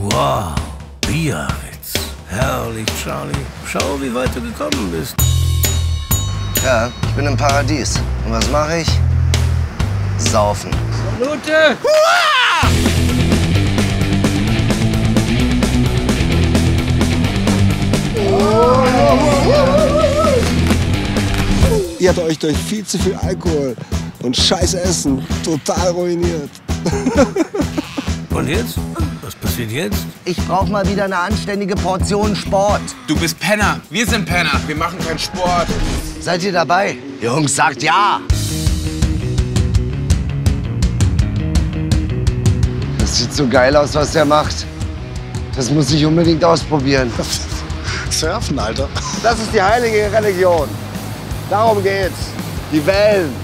Wow, Biarritz. Herrlich, Charlie. Schau, wie weit du gekommen bist. Ja, ich bin im Paradies. Und was mache ich? Saufen. Salute! Hua! Ihr habt euch durch viel zu viel Alkohol und scheiß Essen total ruiniert. und jetzt? Was passiert jetzt? Ich brauche mal wieder eine anständige Portion Sport. Du bist Penner. Wir sind Penner. Wir machen keinen Sport. Seid ihr dabei? Jungs, sagt ja! Das sieht so geil aus, was der macht. Das muss ich unbedingt ausprobieren. Surfen, Alter. Das ist die heilige Religion. Darum geht's. Die Wellen.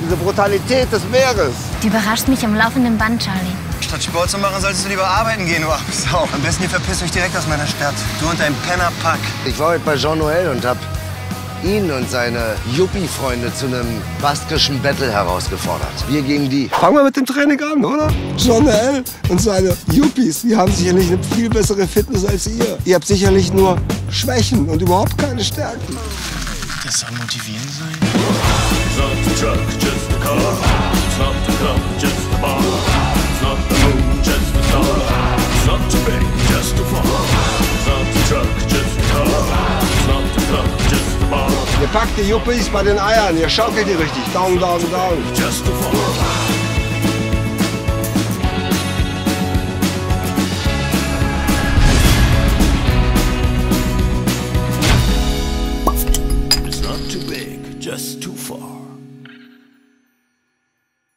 Diese Brutalität des Meeres. Du überraschst mich am laufenden Band, Charlie. Statt Sport zu machen, solltest du lieber arbeiten gehen, du Sau. Am besten ihr verpisst euch direkt aus meiner Stadt. Du und dein Pennerpack. Ich war heute bei Jean-Noël und hab ihn und seine Yuppie-Freunde zu einem baskischen Battle herausgefordert. Wir gegen die. Fangen wir mit dem Training an, oder? John L. und seine Yuppies, die haben sicherlich eine viel bessere Fitness als ihr. Ihr habt sicherlich nur Schwächen und überhaupt keine Stärken. Das soll motivierend sein. Bar. Ihr packt die Yuppies bei den Eiern, ihr schaukelt die richtig. Down, down, down. It's not too big, just too far.